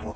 Hello,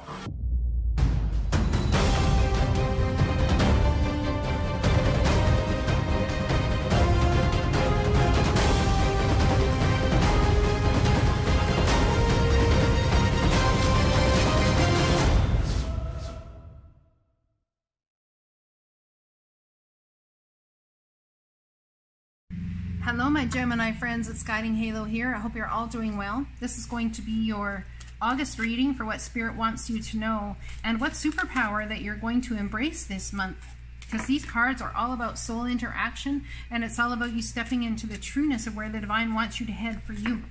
my Gemini friends. It's Guiding Halo here. I hope you're all doing well. This is going to be your August reading for what Spirit wants you to know and what superpower that you're going to embrace this month. Because these cards are all about soul interaction and it's all about you stepping into the trueness of where the divine wants you to head for you.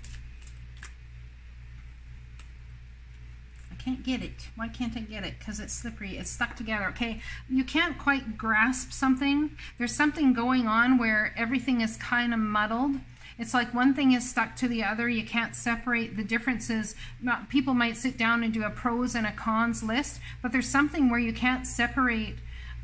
I can't get it. Why can't I get it? Because it's slippery. It's stuck together. Okay, you can't quite grasp something. There's something going on where everything is kind of muddled. It's like one thing is stuck to the other. You can't separate the differences. People might sit down and do a pros and a cons list, but there's something where you can't separate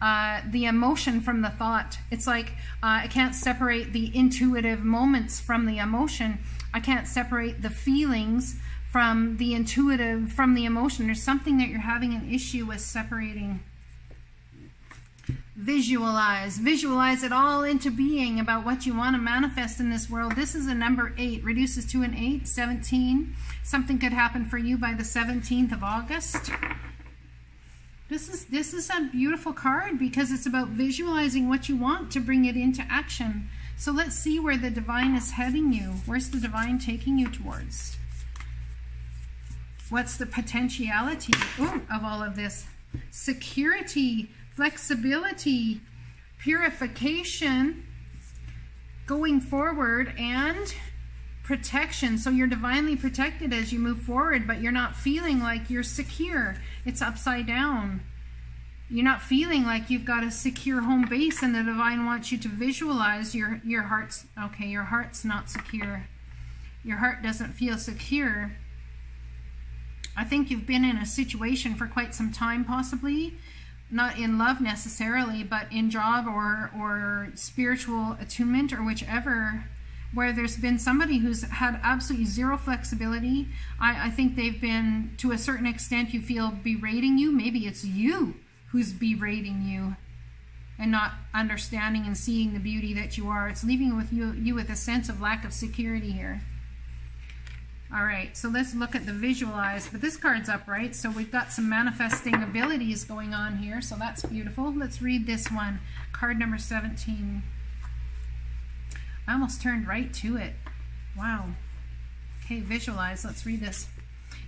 uh, the emotion from the thought. It's like uh, I can't separate the intuitive moments from the emotion. I can't separate the feelings from the intuitive, from the emotion. There's something that you're having an issue with separating. Visualize. Visualize it all into being about what you want to manifest in this world. This is a number 8. Reduces to an 8, 17. Something could happen for you by the 17th of August. This is this is a beautiful card because it's about visualizing what you want to bring it into action. So let's see where the divine is heading you. Where's the divine taking you towards? What's the potentiality ooh, of all of this? Security, flexibility, purification, going forward, and protection. So you're divinely protected as you move forward, but you're not feeling like you're secure. It's upside down. You're not feeling like you've got a secure home base and the divine wants you to visualize your, your heart's, okay, your heart's not secure. Your heart doesn't feel secure I think you've been in a situation for quite some time, possibly, not in love necessarily, but in job or, or spiritual attunement or whichever, where there's been somebody who's had absolutely zero flexibility. I, I think they've been, to a certain extent, you feel berating you. Maybe it's you who's berating you and not understanding and seeing the beauty that you are. It's leaving with you, you with a sense of lack of security here. All right, so let's look at the visualize, but this card's upright, so we've got some manifesting abilities going on here, so that's beautiful. Let's read this one, card number 17. I almost turned right to it. Wow. Okay, visualize, let's read this.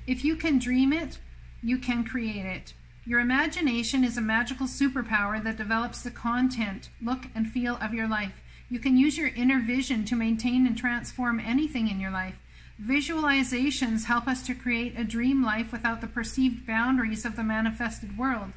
If you can dream it, you can create it. Your imagination is a magical superpower that develops the content, look, and feel of your life. You can use your inner vision to maintain and transform anything in your life. Visualizations help us to create a dream life without the perceived boundaries of the manifested world.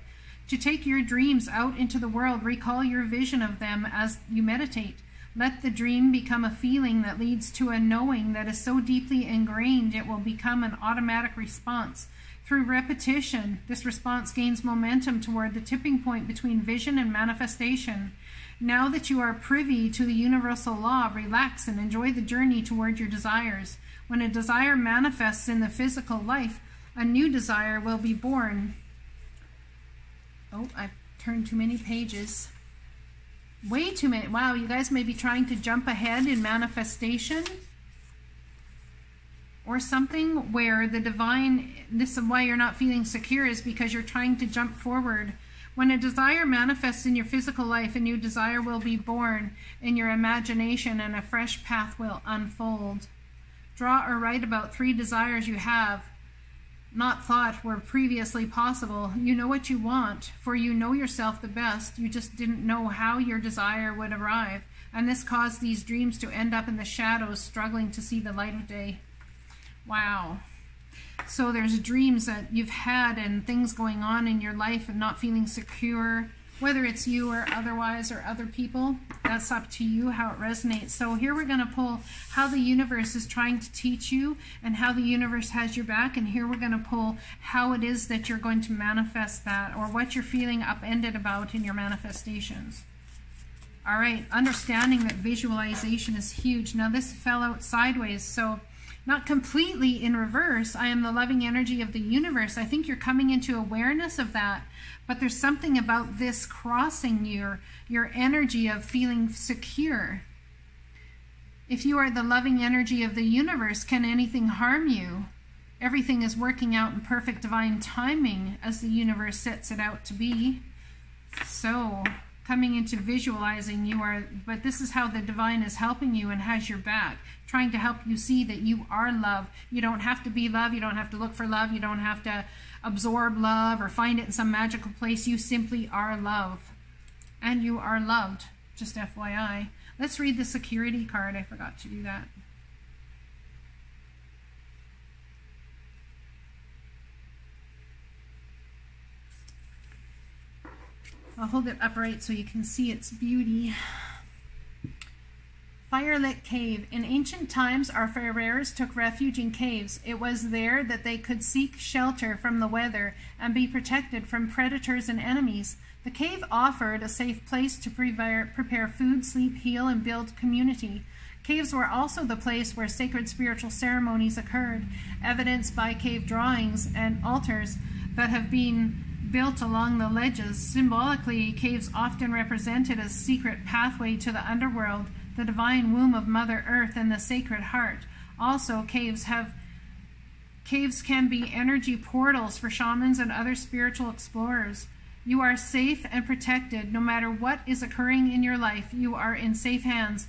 To take your dreams out into the world, recall your vision of them as you meditate. Let the dream become a feeling that leads to a knowing that is so deeply ingrained it will become an automatic response. Through repetition, this response gains momentum toward the tipping point between vision and manifestation. Now that you are privy to the universal law, relax and enjoy the journey toward your desires. When a desire manifests in the physical life, a new desire will be born. Oh, I've turned too many pages. Way too many. Wow, you guys may be trying to jump ahead in manifestation or something where the divine, this is why you're not feeling secure, is because you're trying to jump forward. When a desire manifests in your physical life, a new desire will be born in your imagination and a fresh path will unfold. Draw or write about three desires you have not thought were previously possible. You know what you want, for you know yourself the best. You just didn't know how your desire would arrive. And this caused these dreams to end up in the shadows, struggling to see the light of day. Wow. So there's dreams that you've had and things going on in your life and not feeling secure whether it's you or otherwise or other people, that's up to you how it resonates. So here we're going to pull how the universe is trying to teach you and how the universe has your back. And here we're going to pull how it is that you're going to manifest that or what you're feeling upended about in your manifestations. All right, understanding that visualization is huge. Now this fell out sideways, so not completely in reverse. I am the loving energy of the universe. I think you're coming into awareness of that. But there's something about this crossing your, your energy of feeling secure. If you are the loving energy of the universe, can anything harm you? Everything is working out in perfect divine timing as the universe sets it out to be. So, coming into visualizing you are, but this is how the divine is helping you and has your back, trying to help you see that you are love. You don't have to be love. You don't have to look for love. You don't have to absorb love or find it in some magical place. You simply are love. And you are loved, just FYI. Let's read the security card. I forgot to do that. I'll hold it upright so you can see its beauty. Firelit Cave. In ancient times, our forebears took refuge in caves. It was there that they could seek shelter from the weather and be protected from predators and enemies. The cave offered a safe place to prepare food, sleep, heal, and build community. Caves were also the place where sacred spiritual ceremonies occurred, evidenced by cave drawings and altars that have been built along the ledges. Symbolically, caves often represented a secret pathway to the underworld, the divine womb of Mother Earth, and the Sacred Heart. Also, caves have caves can be energy portals for shamans and other spiritual explorers. You are safe and protected no matter what is occurring in your life. You are in safe hands.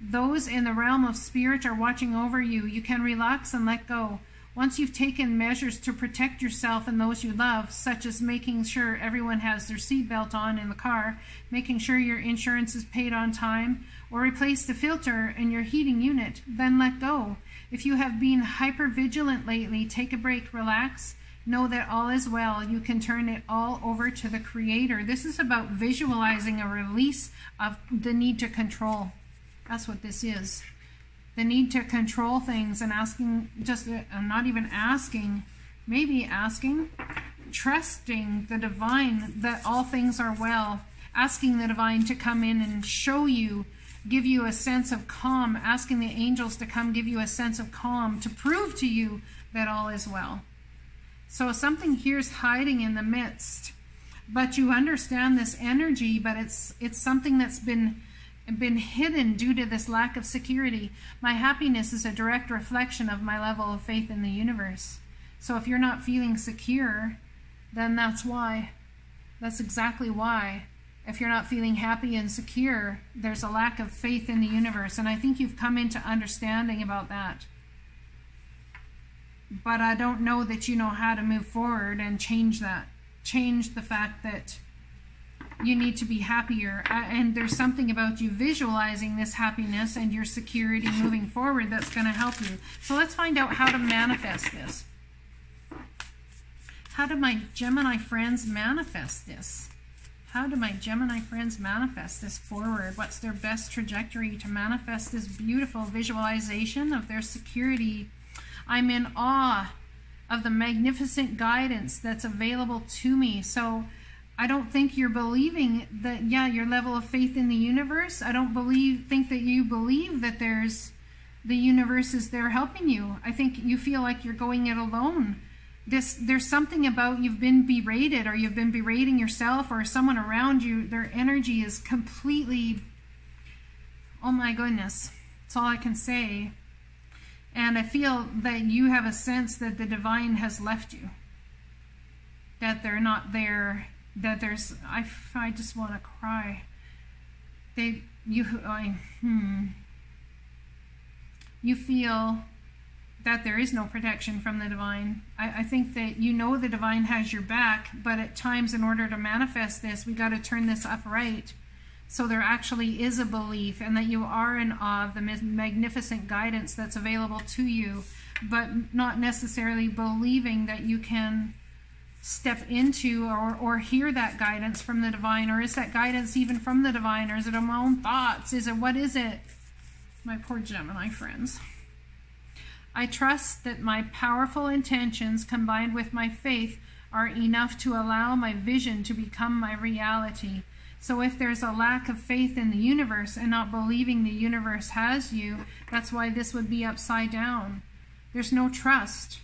Those in the realm of spirit are watching over you. You can relax and let go. Once you've taken measures to protect yourself and those you love, such as making sure everyone has their seatbelt on in the car, making sure your insurance is paid on time, or replace the filter in your heating unit, then let go. If you have been hyper vigilant lately, take a break, relax, know that all is well. You can turn it all over to the Creator. This is about visualizing a release of the need to control. That's what this is the need to control things and asking, just uh, not even asking, maybe asking, trusting the divine that all things are well, asking the divine to come in and show you, give you a sense of calm, asking the angels to come give you a sense of calm to prove to you that all is well. So something here is hiding in the midst, but you understand this energy, but it's it's something that's been been hidden due to this lack of security. My happiness is a direct reflection of my level of faith in the universe. So if you're not feeling secure, then that's why. That's exactly why. If you're not feeling happy and secure, there's a lack of faith in the universe. And I think you've come into understanding about that. But I don't know that you know how to move forward and change that. Change the fact that you need to be happier. Uh, and there's something about you visualizing this happiness and your security moving forward that's going to help you. So let's find out how to manifest this. How do my Gemini friends manifest this? How do my Gemini friends manifest this forward? What's their best trajectory to manifest this beautiful visualization of their security? I'm in awe of the magnificent guidance that's available to me. So I don't think you're believing that, yeah, your level of faith in the universe. I don't believe, think that you believe that there's, the universe is there helping you. I think you feel like you're going it alone. This, there's something about you've been berated or you've been berating yourself or someone around you. Their energy is completely, oh my goodness. That's all I can say. And I feel that you have a sense that the divine has left you. That they're not there that there's I, I just want to cry. They you I, hmm. You feel that there is no protection from the divine. I, I think that you know the divine has your back but at times in order to manifest this we got to turn this upright. So there actually is a belief and that you are in awe of the magnificent guidance that's available to you but not necessarily believing that you can step into or, or hear that guidance from the divine? Or is that guidance even from the divine? Or is it my own thoughts? Is it, what is it? My poor Gemini friends. I trust that my powerful intentions combined with my faith are enough to allow my vision to become my reality. So if there's a lack of faith in the universe and not believing the universe has you, that's why this would be upside down. There's no trust.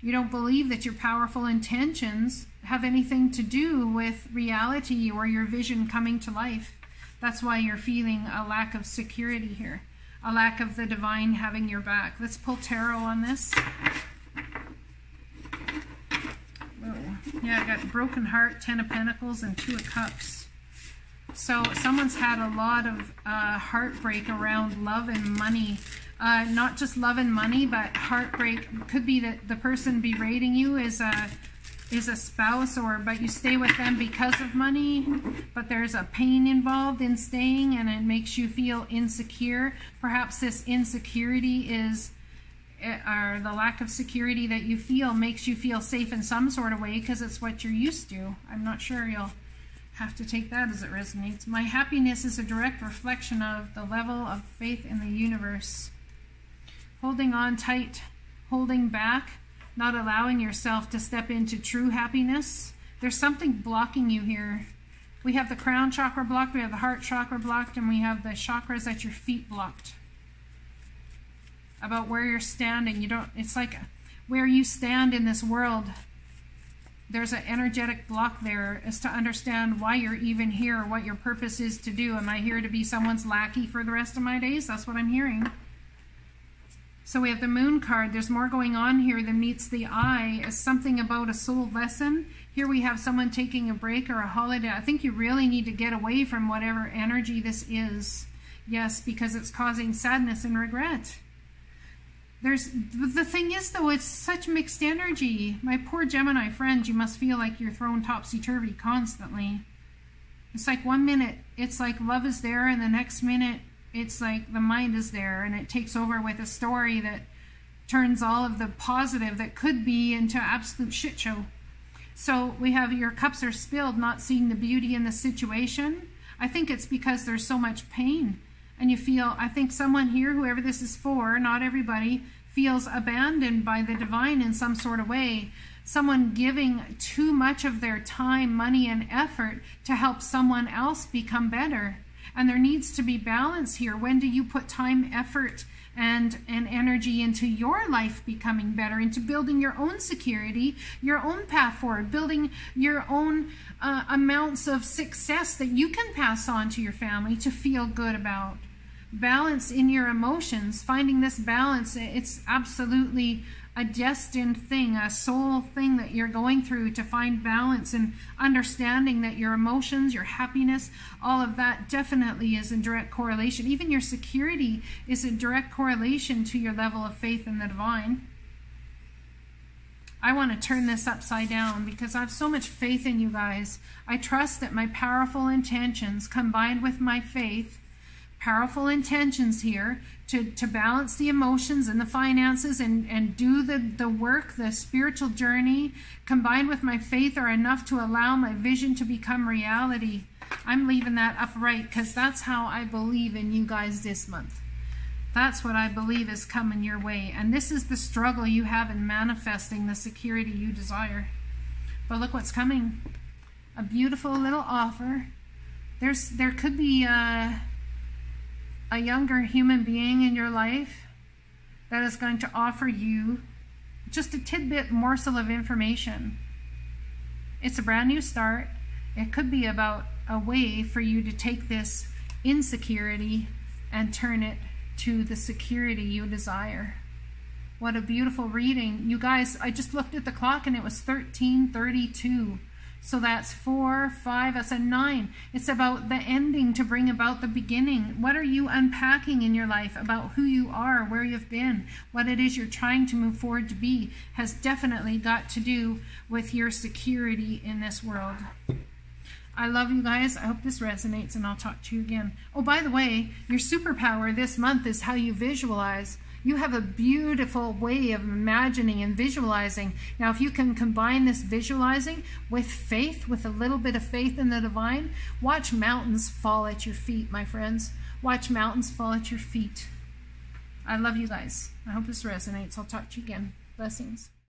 You don't believe that your powerful intentions have anything to do with reality or your vision coming to life. That's why you're feeling a lack of security here, a lack of the divine having your back. Let's pull tarot on this. Oh, yeah, I got broken heart, Ten of Pentacles, and Two of Cups. So someone's had a lot of uh, heartbreak around love and money. Uh, not just love and money, but heartbreak. Could be that the person berating you is a is a spouse or but you stay with them because of money but there's a pain involved in staying and it makes you feel insecure. Perhaps this insecurity is eh, or the lack of security that you feel makes you feel safe in some sort of way because it's what you're used to. I'm not sure you'll have to take that as it resonates. My happiness is a direct reflection of the level of faith in the universe holding on tight holding back not allowing yourself to step into true happiness. There's something blocking you here. We have the crown chakra blocked, we have the heart chakra blocked, and we have the chakras at your feet blocked. About where you're standing. You don't it's like where you stand in this world. There's an energetic block there is to understand why you're even here, what your purpose is to do. Am I here to be someone's lackey for the rest of my days? That's what I'm hearing. So we have the moon card. There's more going on here than meets the eye. Is something about a soul lesson. Here we have someone taking a break or a holiday. I think you really need to get away from whatever energy this is. Yes, because it's causing sadness and regret. There's the thing is though, it's such mixed energy. My poor Gemini friends, you must feel like you're thrown topsy-turvy constantly. It's like one minute it's like love is there and the next minute it's like the mind is there and it takes over with a story that turns all of the positive that could be into absolute shit show. So we have your cups are spilled, not seeing the beauty in the situation. I think it's because there's so much pain. And you feel, I think someone here, whoever this is for, not everybody, feels abandoned by the divine in some sort of way. Someone giving too much of their time, money, and effort to help someone else become better. And there needs to be balance here. When do you put time, effort, and, and energy into your life becoming better, into building your own security, your own path forward, building your own uh, amounts of success that you can pass on to your family to feel good about? Balance in your emotions, finding this balance, it's absolutely a destined thing, a soul thing that you're going through to find balance and understanding that your emotions, your happiness, all of that definitely is in direct correlation. Even your security is in direct correlation to your level of faith in the divine. I want to turn this upside down because I have so much faith in you guys. I trust that my powerful intentions combined with my faith powerful intentions here to, to balance the emotions and the finances and, and do the, the work, the spiritual journey, combined with my faith, are enough to allow my vision to become reality. I'm leaving that upright because that's how I believe in you guys this month. That's what I believe is coming your way. And this is the struggle you have in manifesting the security you desire. But look what's coming. A beautiful little offer. There's There could be... Uh, a younger human being in your life that is going to offer you just a tidbit morsel of information. It's a brand new start. It could be about a way for you to take this insecurity and turn it to the security you desire. What a beautiful reading. You guys, I just looked at the clock and it was 1332. So that's four, five, that's a nine. It's about the ending to bring about the beginning. What are you unpacking in your life about who you are, where you've been, what it is you're trying to move forward to be has definitely got to do with your security in this world. I love you guys. I hope this resonates and I'll talk to you again. Oh, by the way, your superpower this month is how you visualize. You have a beautiful way of imagining and visualizing. Now, if you can combine this visualizing with faith, with a little bit of faith in the divine, watch mountains fall at your feet, my friends. Watch mountains fall at your feet. I love you guys. I hope this resonates. I'll talk to you again. Blessings.